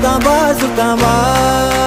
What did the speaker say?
tambah, tambah